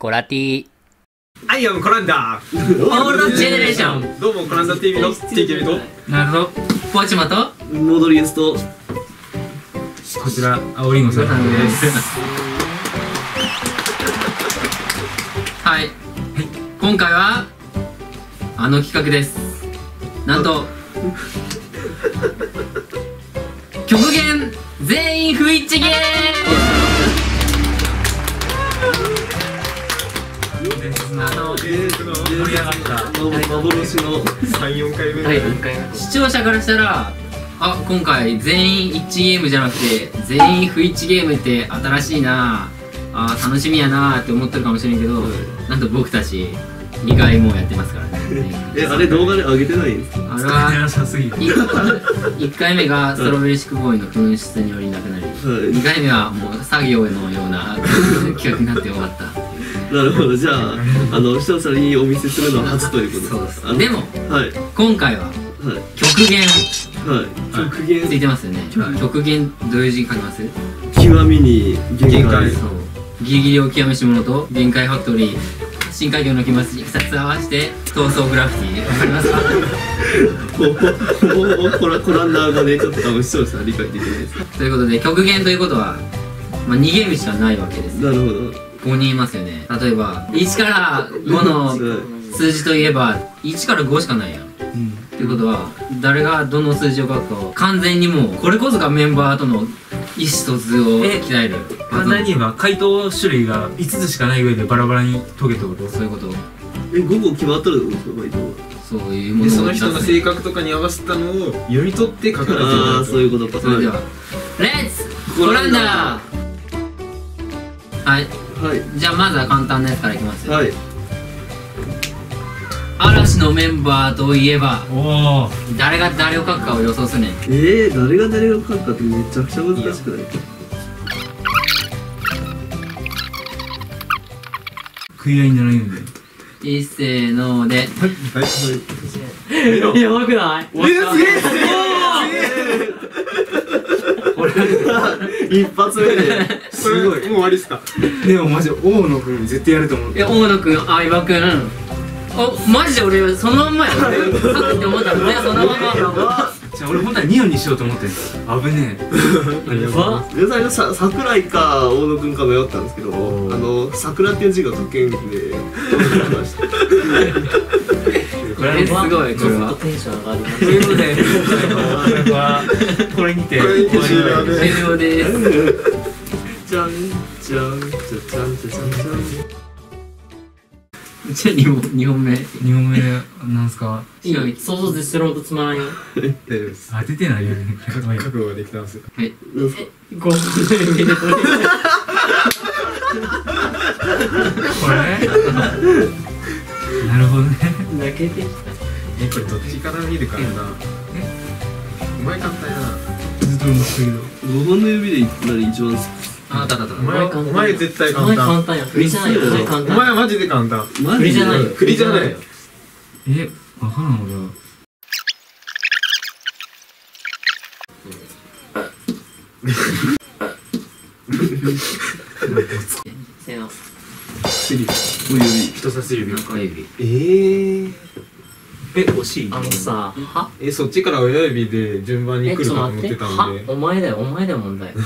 コラティ。アイアムコランダーオールドジェネレーション。どうもコランダ TV の TKB と。なるほど。ポチマと。モードリゲスト。こちら青りんごさんです。はい。今回はあの企画です。なんと極限全員不一致ゲーあの盛り上がった幻の34回目。はい視聴者からしたらあ今回全員一致ゲームじゃなくて全員不一致ゲームって新しいなあ楽しみやなって思ってるかもしれんけど、なんと僕たち2回もやってますからね。えあれ動画で上げてないんですか？あれはなさすぎる1回目がストロベリーシックボーイの紛失によりなくなり2回目はもう作業のような企画になって終わったなるほど。じゃああの視聴者にお見せするのは初ということで。す。でもはい。今回ははい。極限。はい。極つい限てますよね。極限どういう字書きます？極みに限限界。界そう。ギリギリを極めし者と限界ファクトリー。深海魚の気持ちに2つ合わせて闘争グラフィティわかりますか？コラコランダーがねちょっと多分視聴者は理解できないです。ということで極限ということは、まあ、逃げ道はないわけです。なるほど5人いますよね。例えば1から5のは数字といえば1から5しかないやん。ってことは誰がどの数字を書くかを完全にもうこれこそがメンバーとの意思疎通を鍛える。簡単に言えば回答種類が5つしかない上でバラバラに解けってこと？そういうこと。え午後決まったらどうですかバイトはそういうもでのを出すその人の性格とかに合わせたのを読み取って書かれてるああそういうこと。かそれではレッツコランダーはいはい。じゃあまずは簡単なやつからいきますよ、はい。嵐のメンバーといえばおお誰が誰を書くかを予想するねん？えー、誰が誰を書くかってめちゃくちゃ難しくない？食い合いにならないんでいっせーので。はい。はい。やばくない？えー、すげえすげえ一発目ですごい。もう終わりっすか？でもマジ大野君絶対やると思う。いや大野くん相葉くんおマジで俺そのまんまやさっきって思ったの。ねそのままじゃあ俺本当はニオンにしようと思ってん危ねえ。やば。で最初さ桜井か大野くんか迷ったんですけどあの桜っていう字が書けんでましたこれえすごいこれは。ということで今回はこれにてこれにて。終了で終了です。じゃんじゃんじゃじゃんじゃんじゃんじゃあ2本二本目2問目なんす。かい想像絶す。るほどつまらんよ大丈夫です。あ出てない。よね覚悟ができたんですよはい5本目でこれこれ？ねなるほどね。泣けてきえこれどっちから見るかな。お前簡単やな。ずっと思ってたけど。5本の指で言ったら一番ああったあったあっお前お前絶対たお前簡単簡単や。振りじゃないよ。お前はマジで簡単。マ振りじゃないよ。振りじゃない。えわからん俺。はせーの指人差し指た中指えー、え惜しいあのさは？えそっちから親指で順番にえ来るかと思ってたんは？でお前だよお前だよ問題。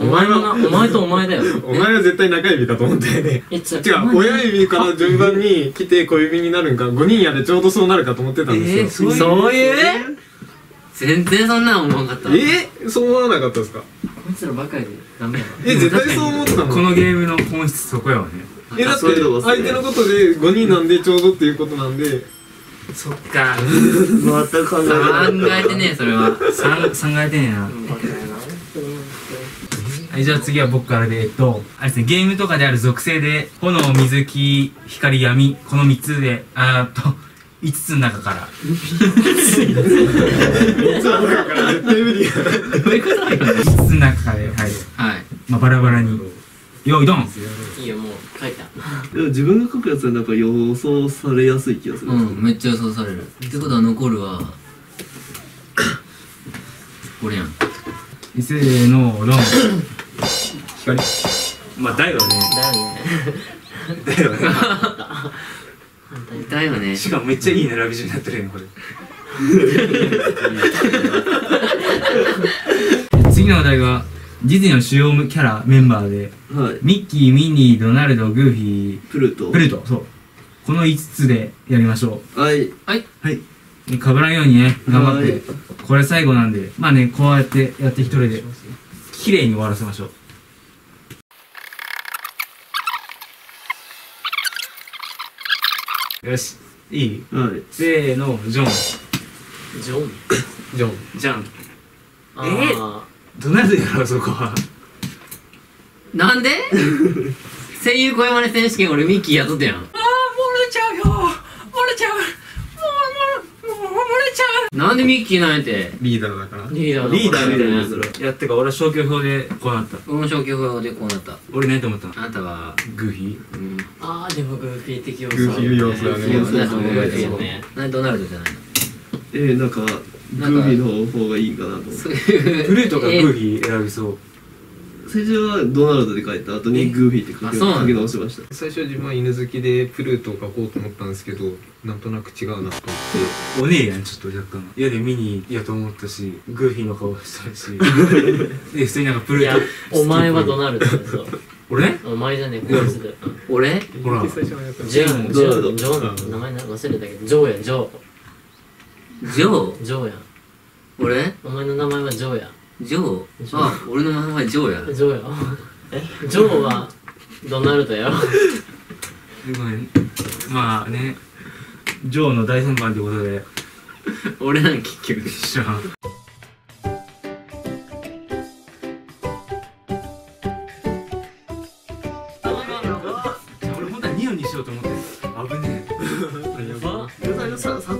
お前はお前とお前だよ。お前は絶対中指かと思ったよね違う親指から順番に来て小指になるんか5人やでちょうどそうなるかと思ってたんですよ、そういう全然そんなん思わんかったえそう思わなかったですか？こいつらばかりでダメやなえ絶対そう思ってたこののゲームの本質そこやわねえだって相手のことで5人なんでちょうどっていうことなんで。そっか。全く考えて考なえてねそれは。三三回転やな。はい、じゃあ次は僕からで、えっと、あれですね、ゲームとかである属性で、炎、水、木、光、闇、この3つで、あーっと、5つの中から。そうだから絶対無理や。どういうこと？だよ5つの中からで、はい。はい。まあ、バラバラに。よい、ドンいいよもう書いたでも自分が書くやつはなんか予想されやすい気がする。うんめっちゃ予想される。ってことは残るはこれやん。せーの、ドン。光。まあだよね。だよね。だよね。だよね。しかもめっちゃいい並び順になってるよねこれ。次のお題がディズニーの主要キャラメンバーではいミッキー、ミニー、ドナルド、グーフィー、プルトプルト、そう。この5つでやりましょはいう。はい。かぶらんようにね、頑張って。はいこれ最後なんで、まあね、こうやってやって一人で、綺麗に終わらせましょう。よし。いい？はいせーの、ジョン。ジョン？ジョンじゃん。あドナルドやろう、そこは。なんで？声優声真似選手権俺ミッキーやっとったやん。あー、漏れちゃうよ。漏れちゃう。もう、もう、もう、漏れちゃう。なんでミッキーなんやて？リーダーだから。ーリーダーのリーダーみたいなやつねらいや、ってか俺は消去法でこうなった。俺も消去法でこうなった。俺何と思った？のあなたは？グーフィー。うん。あーでもグーフィー的要素。グーフィー要素だね。グーフィー要素なんか覚えてるよねねなんでドナルドじゃないの？えー、なんかグーフィーの方がいいかなと思ってプルートかグーフえィー選びそう。最初はドナルドで書いた後にグーフィーって書きあそうなんだ書き直しました最初自分は犬好きでプルートを描こうと思ったんですけどなんとなく違うなと思ってお姉やん、ちょっと若干。いやでミニーやと思ったし、グーフィーの顔したし。で、普通になんかプルいやート。お前はドナルドだぞ俺？お前じゃねえこいつで俺？ほら。ジョージョドナルドージョーの名前な忘れたけどジョーやジョジョー。ージョーや俺？お前の名前はジョーやジョー？あ俺の名前ジョーや。ジョーやえ？ジョーはドナルドやろ。ごめん。まあね、ジョーの大先輩ってことで、俺なん結局一緒な。俺本当はニオンにしようと思って。危ね最初さ桜井か